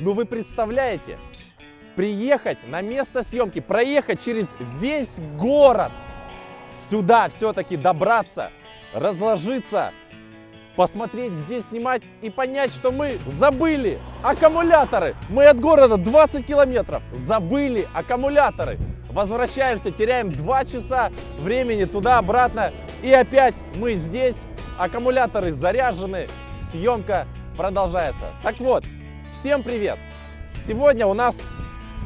Ну вы представляете, приехать на место съемки, проехать через весь город, сюда все-таки добраться, разложиться, посмотреть, где снимать и понять, что мы забыли аккумуляторы. Мы от города 20 километров, забыли аккумуляторы. Возвращаемся, теряем 2 часа времени туда-обратно. И опять мы здесь, аккумуляторы заряжены, съемка продолжается. Так вот, всем привет! Сегодня у нас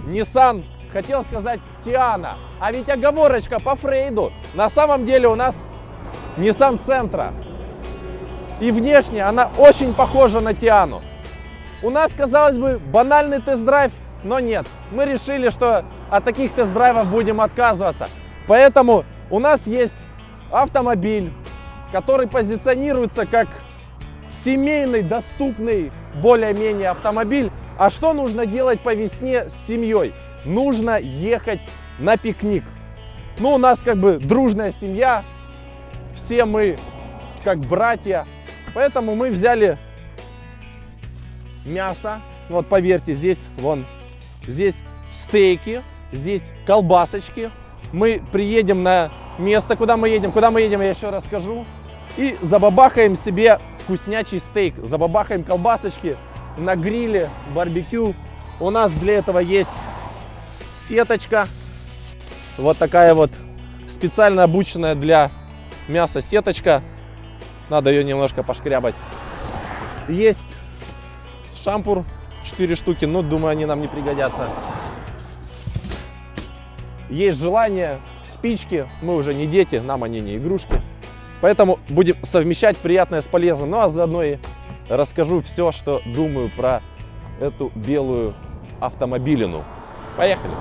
Nissan, хотел сказать Тиана, а ведь оговорочка по Фрейду. На самом деле у нас Nissan Sentra. И внешне она очень похожа на Тиану. У нас, казалось бы, банальный тест-драйв, но нет. Мы решили, что от таких тест-драйвов будем отказываться. Поэтому у нас есть автомобиль, который позиционируется как семейный, доступный, более-менее автомобиль. А что нужно делать по весне с семьей? Нужно ехать на пикник. Ну, у нас как бы дружная семья, все мы как братья, поэтому мы взяли мясо. Вот поверьте, здесь вон, здесь стейки, здесь колбасочки. Мы приедем на место, куда мы едем. Куда мы едем, я еще расскажу. И забабахаем себе вкуснячий стейк, забабахаем колбасочки на гриле, барбекю. У нас для этого есть сеточка, вот такая вот специально обученная для мяса сеточка. Надо ее немножко пошкрябать. Есть шампур, 4 штуки, но думаю, они нам не пригодятся. Есть желание, спички, мы уже не дети, нам они не игрушки. Поэтому будем совмещать приятное с полезным. Ну а заодно и расскажу все, что думаю про эту белую автомобилину. Поехали!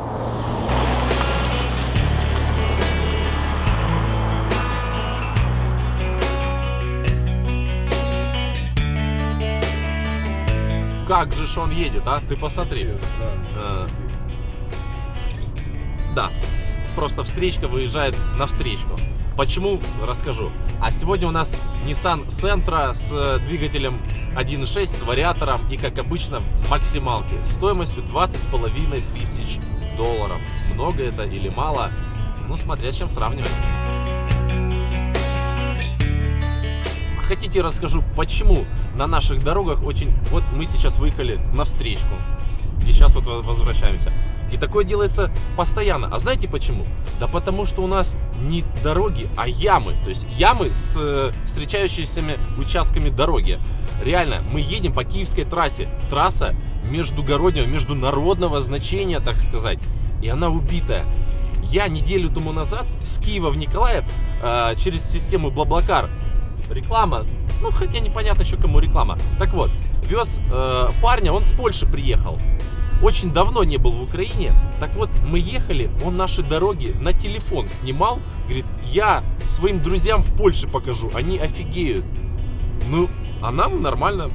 Как же он едет, а? Ты посмотри. Э, Да, просто встречка выезжает на встречку. Почему? Расскажу. А сегодня у нас Nissan Sentra с э, двигателем 1.6 с вариатором и, как обычно, в максималке. Стоимостью 20 с половиной тысяч долларов. Много это или мало? Ну, смотря с чем сравнивать. Хотите, расскажу, почему на наших дорогах очень... Вот мы сейчас выехали на встречку. И сейчас вот возвращаемся. И такое делается постоянно. А знаете почему? Да потому что у нас не дороги, а ямы. То есть ямы с э, встречающимися участками дороги. Реально, мы едем по киевской трассе. Трасса междугороднего, международного значения, так сказать. И она убитая. Я неделю тому назад с Киева в Николаев э, через систему Блаблакар реклама, ну хотя непонятно еще кому реклама. Так вот, вез э, парня, он с Польши приехал. Очень давно не был в Украине. Так вот, мы ехали, он наши дороги на телефон снимал. Говорит, я своим друзьям в Польше покажу, они офигеют. Ну, а нам нормально,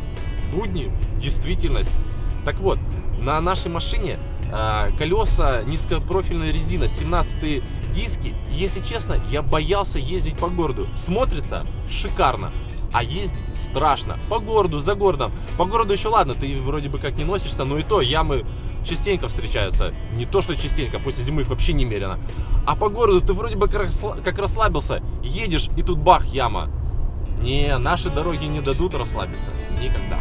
будни, действительность. Так вот, на нашей машине э, колеса низкопрофильная резина, 17 диски. Если честно, я боялся ездить по городу. Смотрится шикарно а ездить страшно. По городу, за городом. По городу еще ладно, ты вроде бы как не носишься, но и то ямы частенько встречаются. Не то, что частенько, после зимы их вообще немерено. А по городу ты вроде бы как расслабился, едешь, и тут бах, яма. Не, наши дороги не дадут расслабиться. Никогда.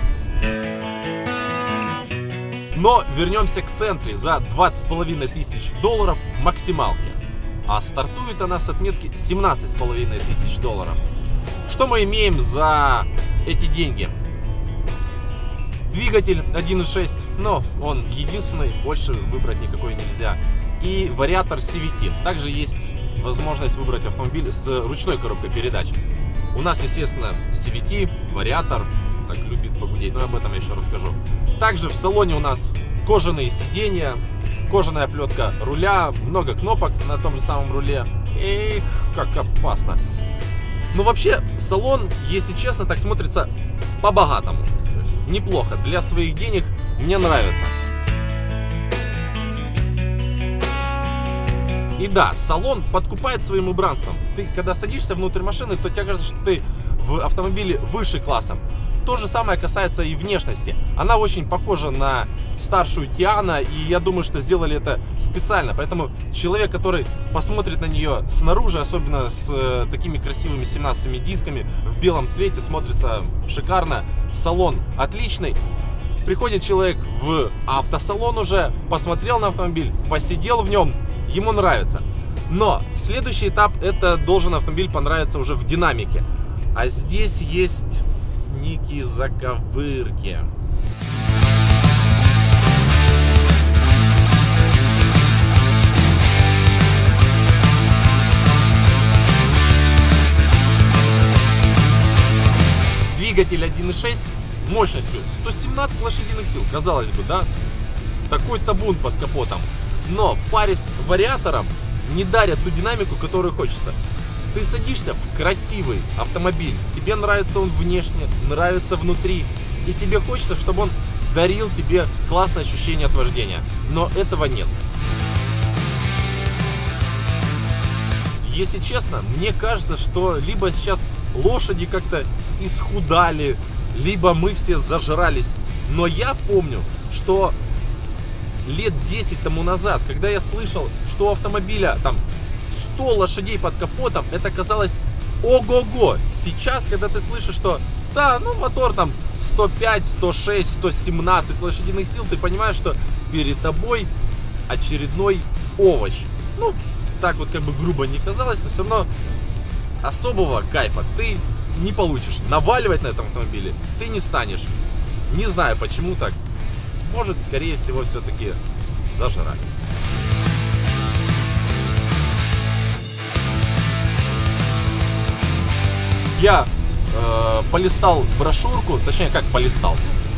Но вернемся к центре за 20,5 тысяч долларов в максималке. А стартует она с отметки 17,5 тысяч долларов. Что мы имеем за эти деньги? Двигатель 1.6, но он единственный, больше выбрать никакой нельзя. И вариатор CVT. Также есть возможность выбрать автомобиль с ручной коробкой передач. У нас, естественно, CVT, вариатор, так любит погудеть, но об этом я еще расскажу. Также в салоне у нас кожаные сиденья, кожаная плетка руля, много кнопок на том же самом руле. Эх, как опасно. Ну, вообще, салон, если честно, так смотрится по-богатому. Неплохо. Для своих денег мне нравится. И да, салон подкупает своим убранством. Ты, когда садишься внутрь машины, то тебе кажется, что ты в автомобиле выше классом. То же самое касается и внешности. Она очень похожа на старшую Тиана, и я думаю, что сделали это специально. Поэтому человек, который посмотрит на нее снаружи, особенно с э, такими красивыми 17 дисками в белом цвете, смотрится шикарно. Салон отличный. Приходит человек в автосалон уже, посмотрел на автомобиль, посидел в нем, ему нравится. Но следующий этап, это должен автомобиль понравиться уже в динамике. А здесь есть некие заковырки. Двигатель 1.6 мощностью 117 лошадиных сил, казалось бы, да? Такой табун под капотом. Но в паре с вариатором не дарят ту динамику, которую хочется. Ты садишься в красивый автомобиль, тебе нравится он внешне, нравится внутри, и тебе хочется, чтобы он дарил тебе классное ощущение от вождения. Но этого нет. Если честно, мне кажется, что либо сейчас лошади как-то исхудали, либо мы все зажрались. Но я помню, что лет 10 тому назад, когда я слышал, что у автомобиля там 100 лошадей под капотом, это казалось ого-го. Сейчас, когда ты слышишь, что да, ну мотор там 105, 106, 117 лошадиных сил, ты понимаешь, что перед тобой очередной овощ. Ну, так вот как бы грубо не казалось, но все равно особого кайфа ты не получишь. Наваливать на этом автомобиле ты не станешь. Не знаю почему так. Может, скорее всего, все-таки зажрались. Я э, полистал брошюрку, точнее как полистал,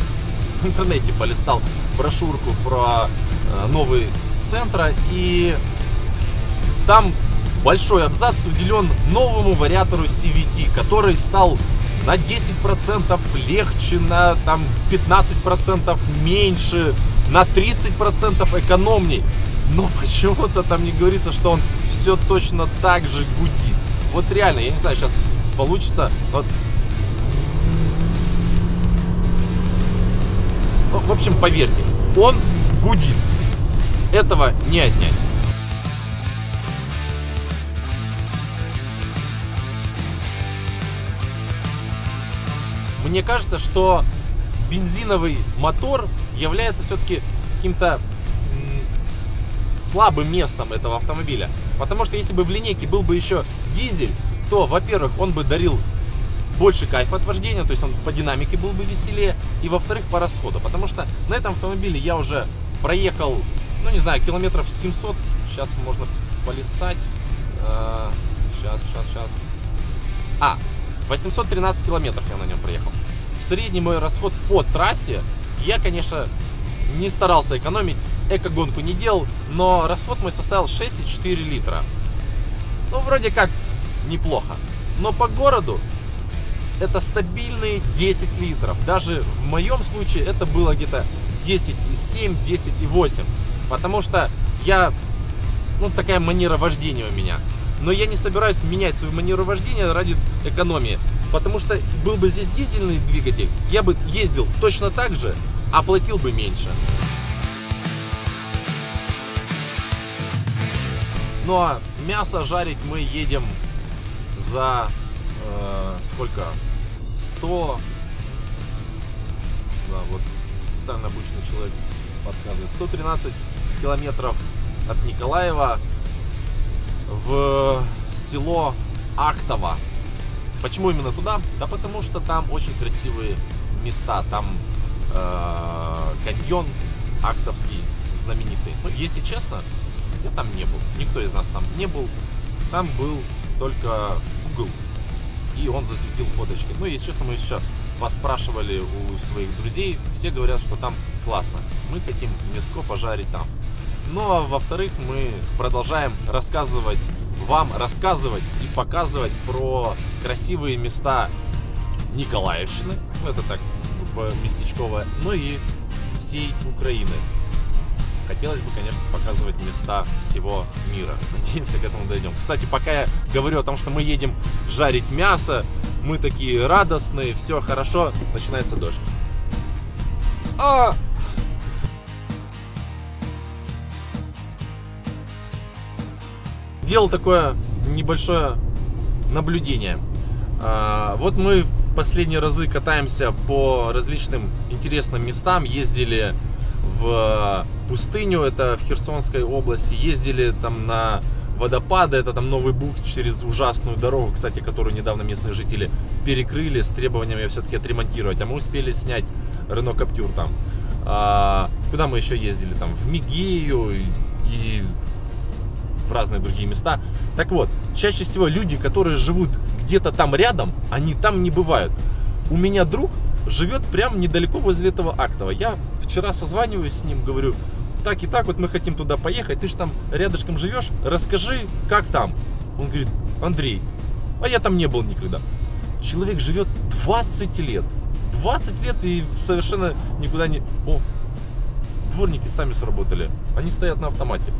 в интернете полистал брошюрку про э, новый Центра и там большой абзац уделен новому вариатору CVT, который стал на 10% легче, на там 15% меньше, на 30% экономней. Но почему-то там не говорится, что он все точно так же гудит. Вот реально, я не знаю, сейчас получится. Вот. Ну, в общем, поверьте, он гудит. Этого не отнять. Мне кажется, что бензиновый мотор является все-таки каким-то слабым местом этого автомобиля. Потому что если бы в линейке был бы еще дизель, то, во-первых, он бы дарил больше кайфа от вождения, то есть он по динамике был бы веселее, и во-вторых, по расходу. Потому что на этом автомобиле я уже проехал, ну не знаю, километров 700, сейчас можно полистать. Сейчас, сейчас, сейчас. А, 813 километров я на нем проехал. Средний мой расход по трассе, я, конечно, не старался экономить, эко-гонку не делал, но расход мой составил 6,4 литра. Ну, вроде как неплохо. Но по городу это стабильные 10 литров. Даже в моем случае это было где-то 10,7, 10,8. Потому что я, ну, такая манера вождения у меня. Но я не собираюсь менять свою манеру вождения ради экономии. Потому что был бы здесь дизельный двигатель, я бы ездил точно так же, а платил бы меньше. Ну а мясо жарить мы едем за э, сколько? 100... Да, вот специально обученный человек подсказывает. 113 километров от Николаева в село Актово. Почему именно туда? Да потому что там очень красивые места. Там э, каньон Актовский знаменитый. Но, если честно, я там не был. Никто из нас там не был. Там был только Google. И он засветил фоточки. Ну, если честно, мы еще поспрашивали у своих друзей. Все говорят, что там классно. Мы хотим мяско пожарить там. Ну, а во-вторых, мы продолжаем рассказывать вам, рассказывать и показывать про красивые места Николаевщины. Ну, это так, местечковое. Ну и всей Украины. Хотелось бы, конечно, показывать места всего мира. Надеемся, к этому дойдем. Кстати, пока я говорю о том, что мы едем жарить мясо, Мы такие радостные, все хорошо, начинается дождь. А! Сделал такое небольшое наблюдение. А, вот мы в последние разы катаемся по различным интересным местам, ездили в пустыню, это в Херсонской области, ездили там на водопады, это там Новый Буг через ужасную дорогу, кстати, которую недавно местные жители перекрыли с требованиями все-таки отремонтировать, а мы успели снять Рено Каптюр там. А, куда мы еще ездили? Там в Мигею и, и в разные другие места. Так вот, чаще всего люди, которые живут где-то там рядом, они там не бывают. У меня друг живет прям недалеко возле этого Актова. Я вчера созваниваюсь с ним, говорю, так и так, вот мы хотим туда поехать, ты же там рядышком живешь, расскажи, как там. Он говорит, Андрей, а я там не был никогда. Человек живет 20 лет. 20 лет и совершенно никуда не... О, дворники сами сработали. Они стоят на автомате.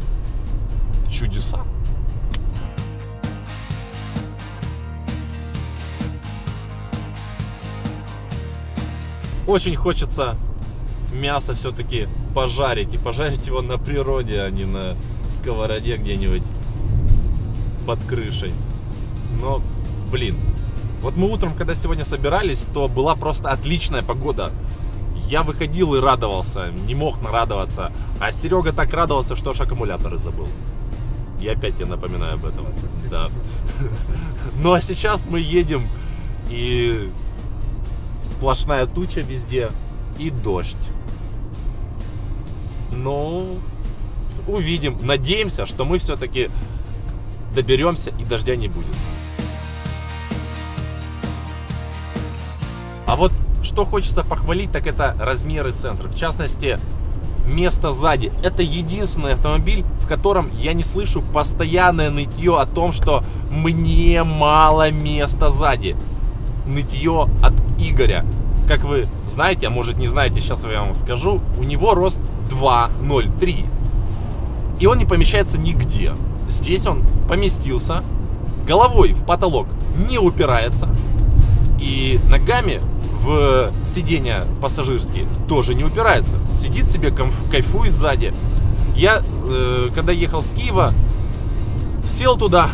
Чудеса. Очень хочется мясо все-таки пожарить. И пожарить его на природе, а не на сковороде где-нибудь под крышей. Но, блин, вот мы утром, когда сегодня собирались, то была просто отличная погода. Я выходил и радовался, не мог нарадоваться. А Серега так радовался, что аж аккумуляторы забыл. Я опять тебе напоминаю об этом. Да. Ну а сейчас мы едем и сплошная туча везде и дождь. Ну, увидим. Надеемся, что мы все-таки доберемся и дождя не будет. А вот что хочется похвалить, так это размеры центра. В частности, место сзади. Это единственный автомобиль, в котором я не слышу постоянное нытье о том, что мне мало места сзади. Нытье от Игоря. Как вы знаете, а может не знаете, сейчас я вам скажу, у него рост 2,03. И он не помещается нигде. Здесь он поместился, головой в потолок не упирается, и ногами в сиденья пассажирские тоже не упирается. Сидит себе, кайфует сзади. Я, э, когда ехал с Киева, сел туда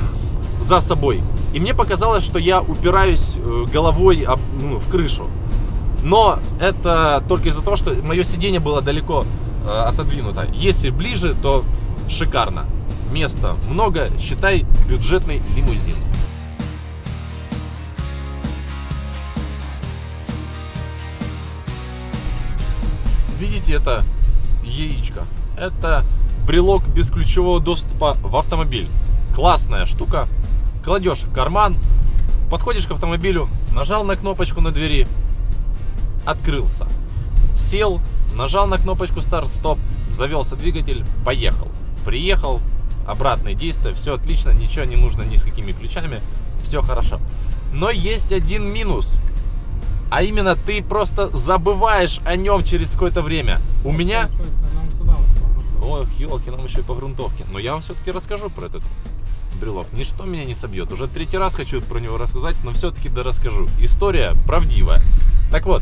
за собой. И мне показалось, что я упираюсь э, головой ну, в крышу. Но это только из-за того, что мое сиденье было далеко э, отодвинуто. Если ближе, то шикарно. Места много, считай бюджетный лимузин. Видите, это яичко. Это брелок без ключевого доступа в автомобиль. Классная штука. Кладешь в карман, подходишь к автомобилю, нажал на кнопочку на двери, открылся. Сел, нажал на кнопочку старт-стоп, завелся двигатель, поехал. Приехал, обратное действие, все отлично, ничего не нужно ни с какими ключами, все хорошо. Но есть один минус. А именно ты просто забываешь о нем через какое-то время. У меня... Ох, елки, нам еще и по грунтовке. Но я вам все-таки расскажу про этот брелок. Ничто меня не собьет. Уже третий раз хочу про него рассказать, но все-таки да расскажу. История правдивая. Так вот,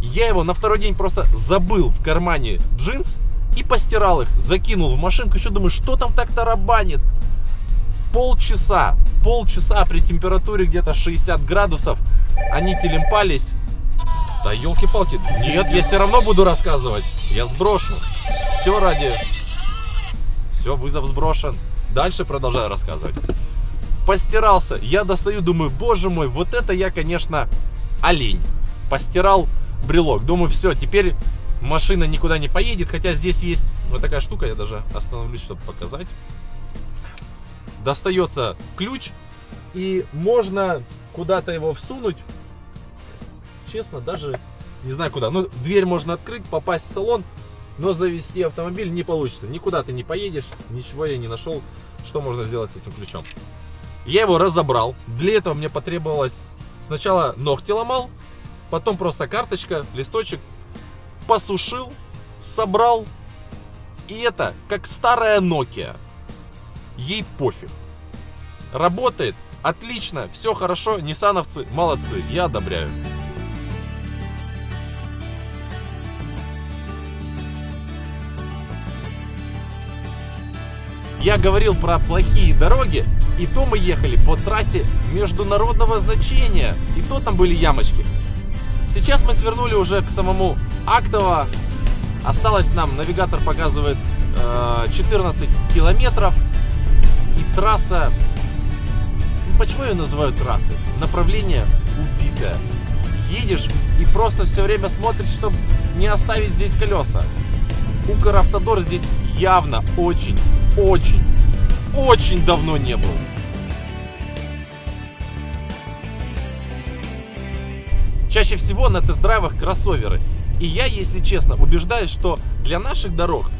я его на второй день просто забыл в кармане джинс и постирал их, закинул в машинку, еще думаю, что там так тарабанит. Полчаса, полчаса при температуре где-то 60 градусов они телемпались. Да елки-палки, нет, я все равно буду рассказывать. Я сброшу. Все ради... Все, вызов сброшен. Дальше продолжаю рассказывать. Постирался. Я достаю, думаю, боже мой, вот это я, конечно, олень. Постирал брелок. Думаю, все, теперь машина никуда не поедет. Хотя здесь есть вот такая штука, я даже остановлюсь, чтобы показать. Достается ключ, и можно куда-то его всунуть. Честно, даже не знаю куда. Ну, дверь можно открыть, попасть в салон, но завести автомобиль не получится. Никуда ты не поедешь, ничего я не нашел, что можно сделать с этим ключом. Я его разобрал. Для этого мне потребовалось сначала ногти ломал, Потом просто карточка, листочек, посушил, собрал. И это как старая Nokia. Ей пофиг. Работает отлично, все хорошо, ниссановцы молодцы, я одобряю. Я говорил про плохие дороги, и то мы ехали по трассе международного значения, и то там были ямочки. Сейчас мы свернули уже к самому Актово. Осталось нам, навигатор показывает э, 14 километров. И трасса, ну, почему ее называют трассой? Направление убитое. Едешь и просто все время смотришь, чтобы не оставить здесь колеса. Укравтодор здесь явно очень, очень, очень давно не был. Чаще всего на тест-драйвах кроссоверы. И я, если честно, убеждаюсь, что для наших дорог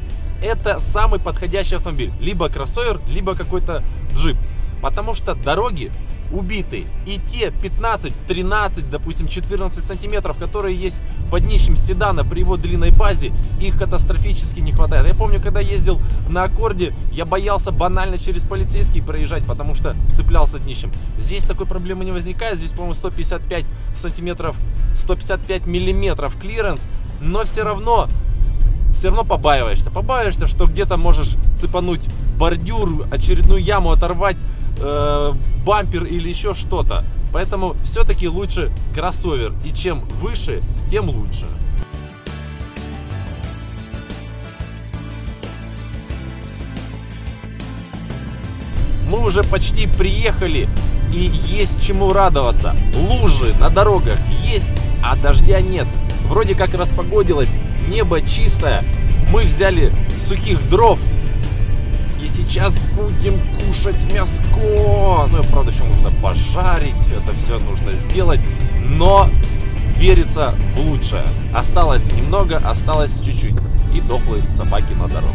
это самый подходящий автомобиль. Либо кроссовер, либо какой-то джип. Потому что дороги убитые. И те 15, 13, допустим, 14 сантиметров, которые есть под днищем седана при его длинной базе, их катастрофически не хватает. Я помню, когда ездил на аккорде, я боялся банально через полицейский проезжать, потому что цеплялся днищем. Здесь такой проблемы не возникает. Здесь, по-моему, 155 сантиметров, 155 миллиметров клиренс, но все равно все равно побаиваешься. Побаиваешься, что где-то можешь цепануть бордюр, очередную яму оторвать, э, бампер или еще что-то. Поэтому все-таки лучше кроссовер. И чем выше, тем лучше. Мы уже почти приехали и есть чему радоваться. Лужи на дорогах есть, а дождя нет. Вроде как распогодилось, небо чистое. Мы взяли сухих дров сейчас будем кушать мяско. Ну, правда, еще нужно пожарить, это все нужно сделать. Но верится в лучшее. Осталось немного, осталось чуть-чуть. И дохлые собаки на дорогу.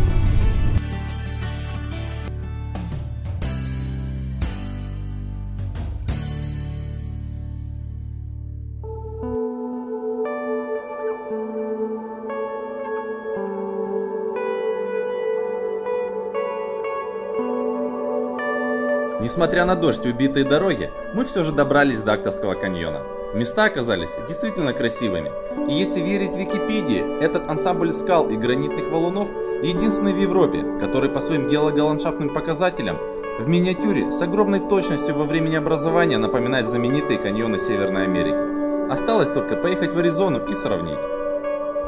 Несмотря на дождь и убитые дороги, мы все же добрались до Актовского каньона. Места оказались действительно красивыми. И если верить Википедии, этот ансамбль скал и гранитных валунов единственный в Европе, который по своим геолого-ландшафтным показателям в миниатюре с огромной точностью во времени образования напоминает знаменитые каньоны Северной Америки. Осталось только поехать в Аризону и сравнить.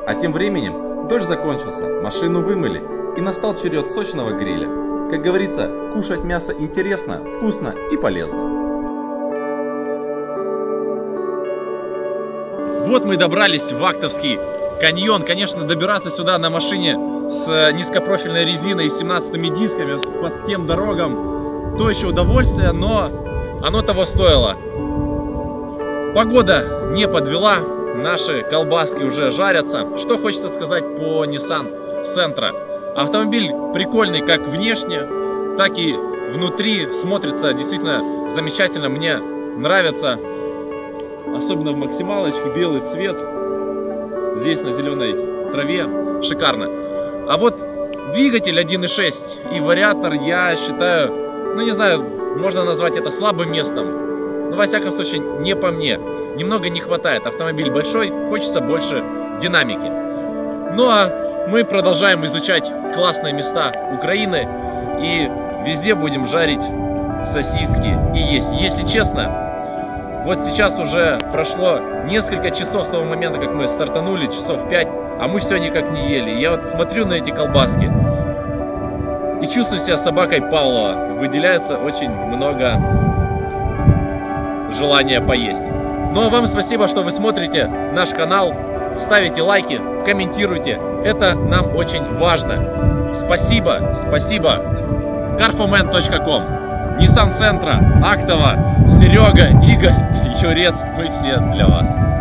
А тем временем дождь закончился, машину вымыли и настал черед сочного гриля. Как говорится, кушать мясо интересно, вкусно и полезно. Вот мы добрались в Актовский каньон. Конечно, добираться сюда на машине с низкопрофильной резиной и 17 дисками по тем дорогам то еще удовольствие, но оно того стоило. Погода не подвела, наши колбаски уже жарятся. Что хочется сказать по Nissan Sentra? Автомобиль прикольный как внешне, так и внутри смотрится действительно замечательно. Мне нравится, особенно в максималочке, белый цвет. Здесь на зеленой траве шикарно. А вот двигатель 1.6 и вариатор я считаю, ну не знаю, можно назвать это слабым местом. Но во всяком случае не по мне. Немного не хватает. Автомобиль большой, хочется больше динамики. Ну а мы продолжаем изучать классные места Украины и везде будем жарить сосиски и есть. Если честно, вот сейчас уже прошло несколько часов с того момента, как мы стартанули, часов 5, а мы все никак не ели. Я вот смотрю на эти колбаски и чувствую себя собакой Павлова. Выделяется очень много желания поесть. Ну а вам спасибо, что вы смотрите наш канал ставите лайки, комментируйте. Это нам очень важно. Спасибо, спасибо. carfoman.com Nissan Центра, Актова, Серега, Игорь, Юрец, мы все для вас.